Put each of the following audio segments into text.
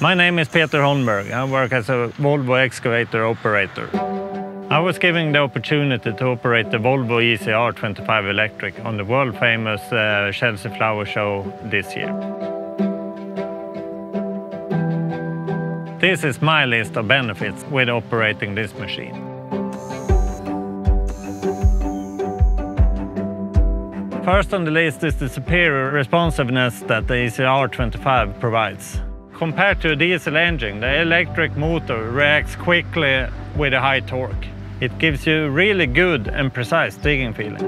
My name is Peter Holmberg. I work as a Volvo excavator operator. I was given the opportunity to operate the Volvo ECR 25 Electric on the world-famous uh, Chelsea Flower Show this year. This is my list of benefits with operating this machine. First on the list is the superior responsiveness that the ECR 25 provides. Compared to a diesel engine, the electric motor reacts quickly with a high torque. It gives you really good and precise digging feeling.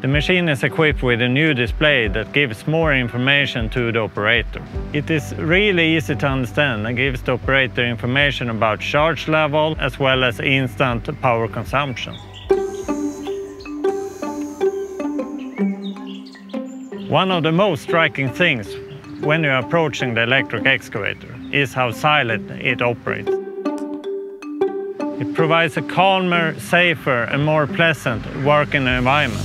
The machine is equipped with a new display that gives more information to the operator. It is really easy to understand and gives the operator information about charge level as well as instant power consumption. One of the most striking things when you're approaching the electric excavator is how silent it operates. It provides a calmer, safer and more pleasant working environment.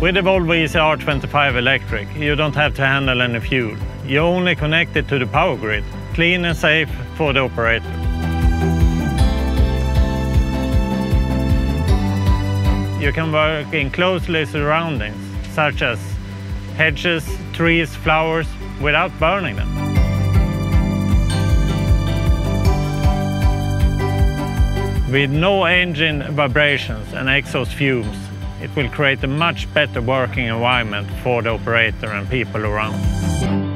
With the Volvo ECR 25 Electric, you don't have to handle any fuel. You only connect it to the power grid, clean and safe for the operator. You can work in closely surroundings, such as hedges, trees, flowers, without burning them. With no engine vibrations and exhaust fumes, it will create a much better working environment for the operator and people around.